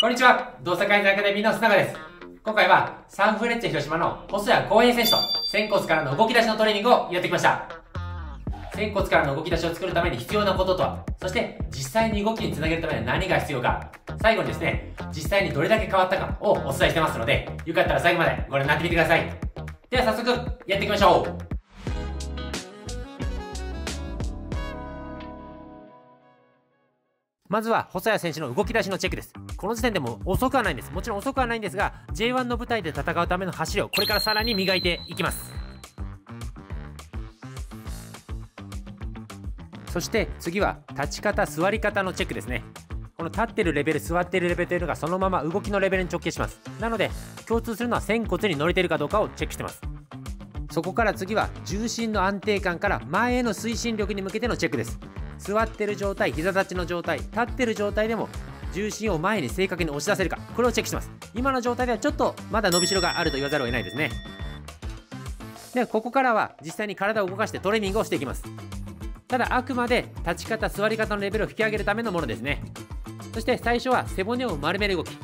こんにちは。動作改善アカデミーの砂川です。今回は、サンフレッチェ広島の細谷光平選手と、仙骨からの動き出しのトレーニングをやってきました。仙骨からの動き出しを作るために必要なこととは、そして実際に動きにつなげるためには何が必要か、最後にですね、実際にどれだけ変わったかをお伝えしてますので、よかったら最後までご覧になってみてください。では早速、やっていきましょう。まずは細谷選手の動き出しのチェックです。この時点でも遅くはないんです。もちろん遅くはないんですが、J1 の舞台で戦うための走りをこれからさらに磨いていきます。そして次は立ち方、座り方のチェックですね。この立ってるレベル、座ってるレベルというのがそのまま動きのレベルに直結します。なので、共通するのは仙骨に乗れてるかどうかをチェックしてます。そこから次は重心の安定感から前への推進力に向けてのチェックです。座ってる状態膝立ちの状態立ってる状態でも重心を前に正確に押し出せるか。これをチェックします。今の状態ではちょっとまだ伸びしろがあると言わざるを得ないですね。でここからは実際に体を動かしてトレーニングをしていきます。ただあくまで立ち方座り方のレベルを引き上げるためのものですね。そして最初は背骨を丸める動き。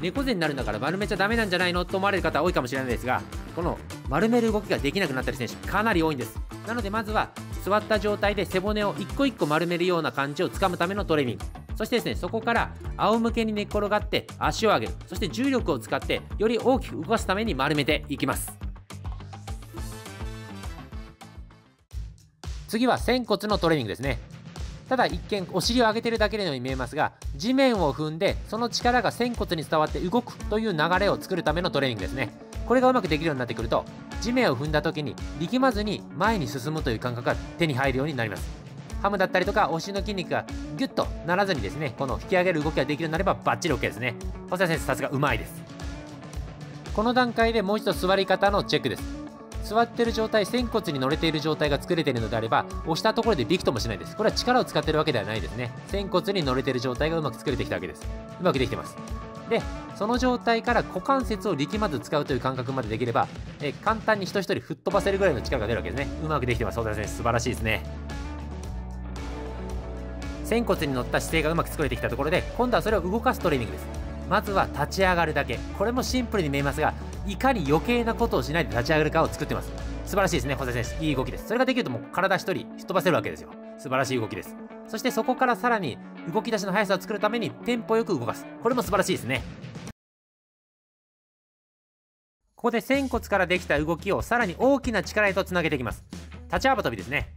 猫背になるんだから丸めちゃダメなんじゃないのと思われる方多いかもしれないですがこの丸める動きができなくなったり選手かなり多いんです。なのでまずは座った状態で背骨を一個一個丸めるような感じをつかむためのトレーニング。そしてですねそこから仰向けに寝っ転がって足を上げる。そして重力を使ってより大きく動かすために丸めていきます。次は仙骨のトレーニングですね。ただ一見お尻を上げてるだけのように見えますが地面を踏んでその力が仙骨に伝わって動くという流れを作るためのトレーニングですね。これがうまくできるようになってくると地面を踏んだ時に力まずに前に進むという感覚が手に入るようになります。ハムだったりとかお尻の筋肉がギュッとならずにですねこの引き上げる動きができるようになればバッチリ OK ですね。細谷選手さすがうまいです。この段階でもう一度座り方のチェックです。座ってる状態仙骨に乗れている状態が作れているのであれば押したところでびくともしないです。これは力を使ってるわけではないですね。仙骨に乗れている状態がうまく作れてきたわけです。うまくできてます。でその状態から股関節を力まず使うという感覚までできれば、え簡単に人一人吹っ飛ばせるぐらいの力が出るわけですね。うまくできてます。そうですね。素晴らしいですね。仙骨に乗った姿勢がうまく作れてきたところで今度はそれを動かすトレーニングです。まずは立ち上がるだけ。これもシンプルに見えますがいかに余計なことをしないで立ち上がるかを作ってます。素晴らしいですね小瀬選手いい動きです。それができるともう体一人吹っ飛ばせるわけですよ。素晴らしい動きです。そしてそこからさらに動き出しの速さを作るためにテンポよく動かす。これも素晴らしいですね。ここで仙骨からできた動きをさらに大きな力へとつなげていきます。立ち幅跳びですね。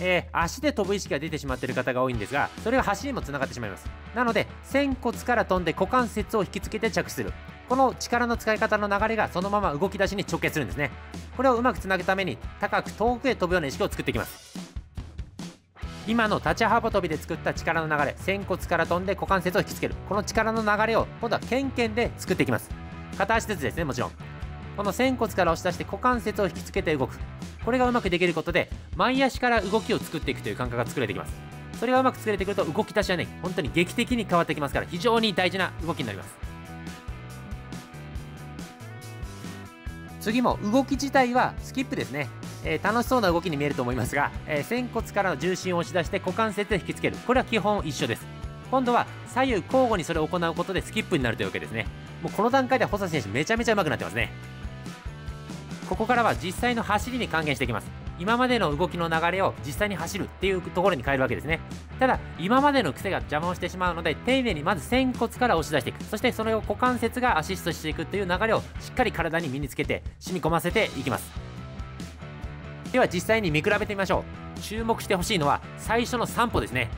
えー、足で飛ぶ意識が出てしまっている方が多いんですがそれが走りもつながってしまいます。なので仙骨から飛んで股関節を引きつけて着地する。この力の使い方の流れがそのまま動き出しに直結するんですね。これをうまくつなぐために高く遠くへ飛ぶような意識を作っていきます。今の立ち幅跳びで作った力の流れ仙骨から飛んで股関節を引きつける。この力の流れを今度はケンケンで作っていきます。片足ずつですねもちろん。この仙骨から押し出して股関節を引きつけて動く。これがうまくできることで前足から動きを作っていくという感覚が作れてきます。それがうまく作れてくると動き出しはね本当に劇的に変わってきますから非常に大事な動きになります。次も動き自体はスキップですね、えー、楽しそうな動きに見えると思いますが、えー、仙骨からの重心を押し出して股関節で引きつける。これは基本一緒です。今度は左右交互にそれを行うことでスキップになるというわけですね。もうこの段階では細田選手めちゃめちゃ上手くなってますね。ここからは実際の走りに還元していきます。今までの動きの流れを実際に走るっていうところに変えるわけですね。ただ今までの癖が邪魔をしてしまうので丁寧にまず仙骨から押し出していく。そしてそれを股関節がアシストしていくっていう流れをしっかり体に身につけて染み込ませていきます。では実際に見比べてみましょう。注目してほしいのは最初の3歩ですね。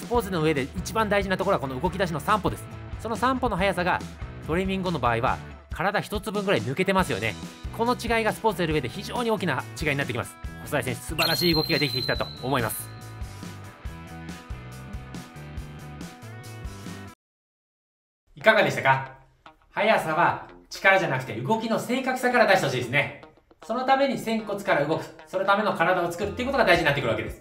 スポーツの上で一番大事なところはこの動き出しの3歩です。その3歩の速さがトレーニングの場合は体1つ分ぐらい抜けてますよね。この違いがスポーツやる上で非常に大きな違いになってきます。細谷選手素晴らしい動きができてきたと思います。いかがでしたか？速さは力じゃなくて動きの正確さから出してほしいですね。そのために仙骨から動く。そのための体を作るっていうことが大事になってくるわけです。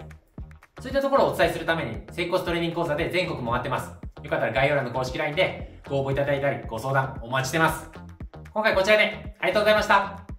そういったところをお伝えするために仙骨トレーニング講座で全国回ってます。よかったら概要欄の公式 LINE でご応募いただいたりご相談お待ちしてます。今回こちらでありがとうございました。